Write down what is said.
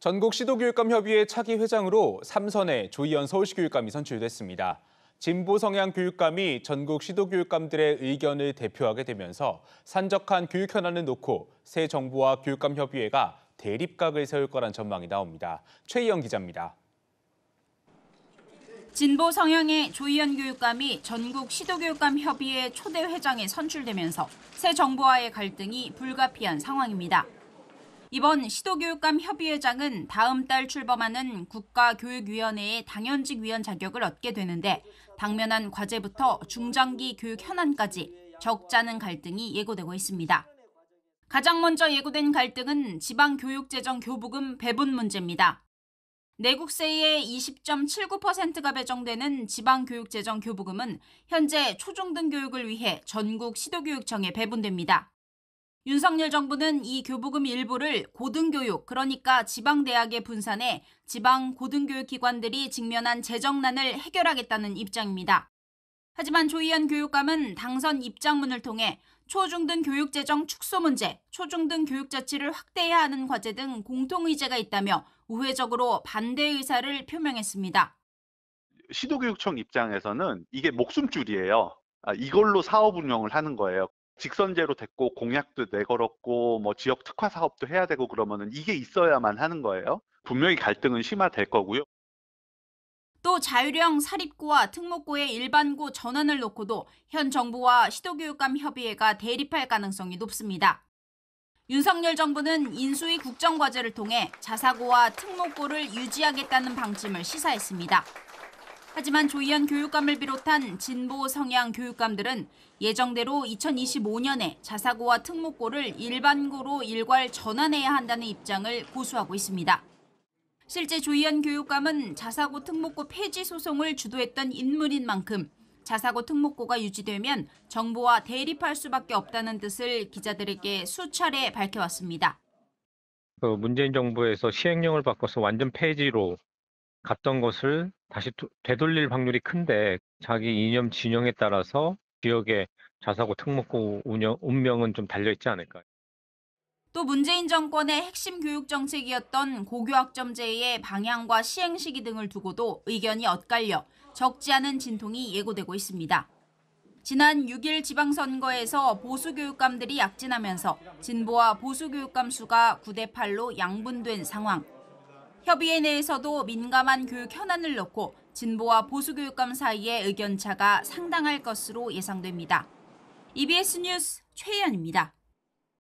전국 시도교육감 협의회 차기 회장으로 삼선의 조희연 서울시 교육감이 선출됐습니다. 진보 성향 교육감이 전국 시도교육감들의 의견을 대표하게 되면서 산적한 교육 현안을 놓고 새 정부와 교육감 협의회가 대립각을 세울 거란 전망이 나옵니다. 최희영 기자입니다. 진보 성향의 조희연 교육감이 전국 시도교육감 협의회 초대 회장에 선출되면서 새 정부와의 갈등이 불가피한 상황입니다. 이번 시도교육감 협의회장은 다음 달 출범하는 국가교육위원회의 당연직 위원 자격을 얻게 되는데 당면한 과제부터 중장기 교육 현안까지 적잖은 갈등이 예고되고 있습니다. 가장 먼저 예고된 갈등은 지방교육재정 교부금 배분 문제입니다. 내국세의 20.79%가 배정되는 지방교육재정 교부금은 현재 초중등 교육을 위해 전국 시도교육청에 배분됩니다. 윤석열 정부는 이 교부금 일부를 고등교육, 그러니까 지방대학에 분산해 지방 고등교육기관들이 직면한 재정난을 해결하겠다는 입장입니다. 하지만 조희연 교육감은 당선 입장문을 통해 초중등 교육 재정 축소 문제, 초중등 교육 자치를 확대해야 하는 과제 등 공통 의제가 있다며 우회적으로 반대 의사를 표명했습니다. 시도교육청 입장에서는 이게 목숨줄이에요. 아, 이걸로 사업 운영을 하는 거예요. 직선제로 됐고 공약도 내걸었고 뭐 지역 특화 사업도 해야 되고 그러면은 이게 있어야만 하는 거예요. 분명히 갈등은 심화될 거고요. 또 자율형 사립고와 특목고의 일반고 전환을 놓고도 현 정부와 시도교육감 협의회가 대립할 가능성이 높습니다. 윤석열 정부는 인수위 국정과제를 통해 자사고와 특목고를 유지하겠다는 방침을 시사했습니다. 하지만 조희연 교육감을 비롯한 진보 성향 교육감들은 예정대로 2025년에 자사고와 특목고를 일반고로 일괄 전환해야 한다는 입장을 고수하고 있습니다. 실제 조희연 교육감은 자사고 특목고 폐지 소송을 주도했던 인물인 만큼 자사고 특목고가 유지되면 정부와 대립할 수밖에 없다는 뜻을 기자들에게 수차례 밝혀왔습니다. 그 문재인 정부에서 시행령을 바꿔서 완전 폐지로 갔던 것을 다시 되돌릴 확률이 큰데 자기 이념 진영에 따라서 지역의 자사고 특목고 운영, 운명은 좀 달려있지 않을까요? 또 문재인 정권의 핵심 교육 정책이었던 고교학점제의 방향과 시행 시기 등을 두고도 의견이 엇갈려 적지 않은 진통이 예고되고 있습니다. 지난 6일 지방선거에서 보수교육감들이 약진하면서 진보와 보수교육감 수가 9대 8로 양분된 상황. 협의회 내에서도 민감한 교육 현안을 놓고 진보와 보수교육감 사이의 의견차가 상당할 것으로 예상됩니다. EBS 뉴스 최희연입니다.